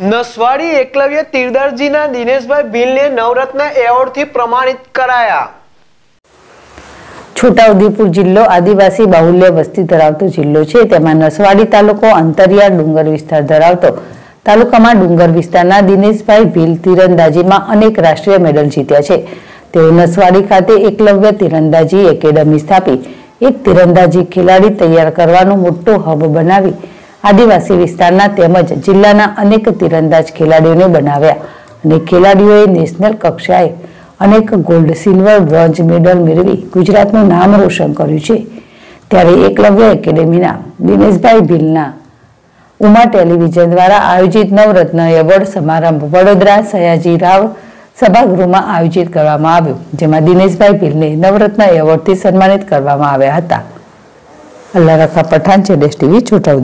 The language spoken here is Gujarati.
નસવાડી એકલવ્ય તીરદારજીના દિનેશભાઈ ભીલને નવરત્ન એવોર્ડથી પ્રમાણિત કરાયા. છોટાઉદેપુર જિલ્લો આદિવાસી બાહુલ્ય વસ્તી ધરાવતો જિલ્લો છે. તેમાં નસવાડી તાલુકો અંતરિયાળ ડુંગર વિસ્તાર ધરાવતો તાલુકામાં ડુંગર વિસ્તારના દિનેશભાઈ ભીલ તીરંદાજીમાં અનેક રાષ્ટ્રીય મેડલ જીત્યા છે. તેઓ નસવાડી ખાતે એકલવ્ય તીરંદાજી એકેડમી સ્થાપી. એક તીરંદાજી ખેલાડી તૈયાર કરવાનો મોટો હબ બનાવી આદિવાસી વિસ્તારના તેમજ જિલ્લાના અનેક તીરંદાજ ખેલાડીઓને બનાવ્યા. અને ખેલાડીઓએ નેશનલ કક્ષાએ અનેક ગોલ્ડ, સિલ્વર, બ્રોન્ઝ મેડલ મેળવી ગુજરાતનું નામ રોશન કર્યું છે. ત્યારે એકલવ્ય એકેડેમીના દિનેશભાઈ ભીલના ઉમા ટેલિવિઝન દ્વારા આયોજિત નવરત્ન એવોર્ડ સમારંભ વડોદરા સયાજી રાવ સભાગૃહમાં આયોજિત કરવામાં આવ્યો, જેમાં દિનેશભાઈ ભીલને નવરત્ન એવોર્ડથી સન્માનિત કરવામાં આવ્યા હતા. અલ્લાહ રખા પઠાણ છે ડેશ ટીવી છોટાઉદેપુર